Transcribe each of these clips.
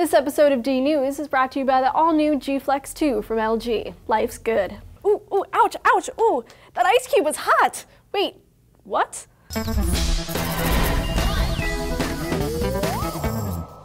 This episode of D News is brought to you by the all-new G Flex 2 from LG. Life's good. Ooh, ooh, ouch, ouch, ooh, that ice cube was hot. Wait, what?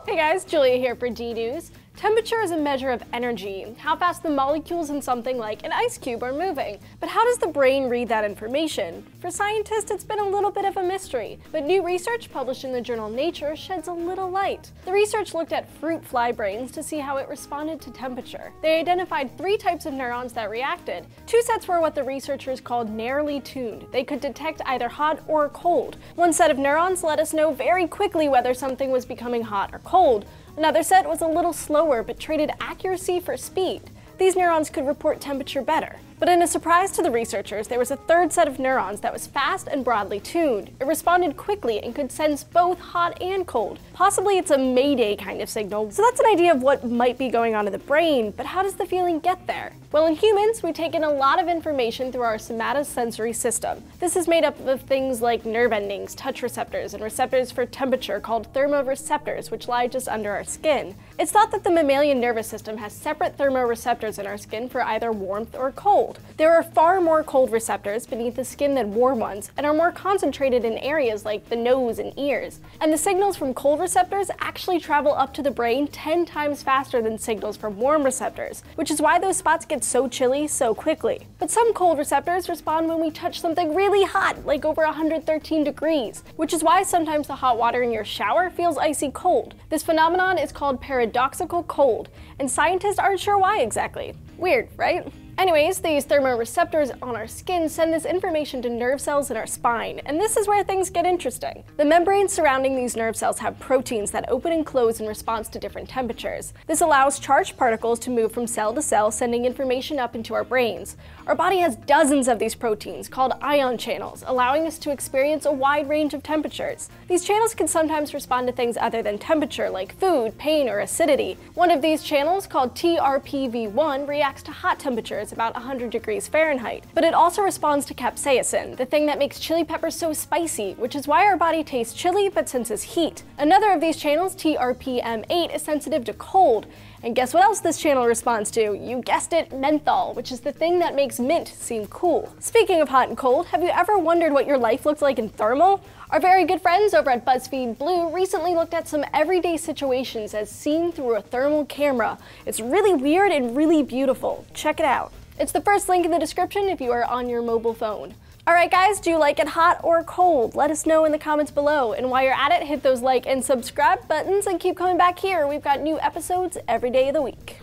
Hey guys, Julia here for D News. Temperature is a measure of energy, how fast the molecules in something like an ice cube are moving. But how does the brain read that information? For scientists, it's been a little bit of a mystery, but new research published in the journal Nature sheds a little light. The research looked at fruit fly brains to see how it responded to temperature. They identified three types of neurons that reacted. Two sets were what the researchers called narrowly tuned. They could detect either hot or cold. One set of neurons let us know very quickly whether something was becoming hot or cold. Another set was a little slower but traded accuracy for speed. These neurons could report temperature better. But in a surprise to the researchers, there was a third set of neurons that was fast and broadly tuned. It responded quickly and could sense both hot and cold. Possibly it's a mayday kind of signal. So that's an idea of what might be going on in the brain, but how does the feeling get there? Well, in humans, we take in a lot of information through our somatosensory system. This is made up of things like nerve endings, touch receptors, and receptors for temperature called thermoreceptors, which lie just under our skin. It's thought that the mammalian nervous system has separate thermoreceptors in our skin for either warmth or cold cold. There are far more cold receptors beneath the skin than warm ones, and are more concentrated in areas like the nose and ears. And the signals from cold receptors actually travel up to the brain 10 times faster than signals from warm receptors, which is why those spots get so chilly so quickly. But some cold receptors respond when we touch something really hot, like over 113 degrees, which is why sometimes the hot water in your shower feels icy cold. This phenomenon is called paradoxical cold, and scientists aren't sure why exactly. Weird, right? Anyways, these thermoreceptors on our skin send this information to nerve cells in our spine, and this is where things get interesting. The membranes surrounding these nerve cells have proteins that open and close in response to different temperatures. This allows charged particles to move from cell to cell, sending information up into our brains. Our body has dozens of these proteins, called ion channels, allowing us to experience a wide range of temperatures. These channels can sometimes respond to things other than temperature, like food, pain, or acidity. One of these channels, called TRPV1, reacts to hot temperatures about 100 degrees Fahrenheit. But it also responds to capsaicin, the thing that makes chili peppers so spicy, which is why our body tastes chili but senses heat. Another of these channels, TRPM8, is sensitive to cold. And guess what else this channel responds to? You guessed it, menthol, which is the thing that makes mint seem cool. Speaking of hot and cold, have you ever wondered what your life looks like in thermal? Our very good friends over at BuzzFeed Blue recently looked at some everyday situations as seen through a thermal camera. It's really weird and really beautiful. Check it out. It's the first link in the description if you are on your mobile phone. Alright guys, do you like it hot or cold? Let us know in the comments below. And while you're at it, hit those like and subscribe buttons and keep coming back here. We've got new episodes every day of the week.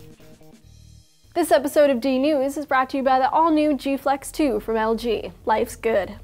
This episode of D News is brought to you by the all-new G Flex 2 from LG. Life's good.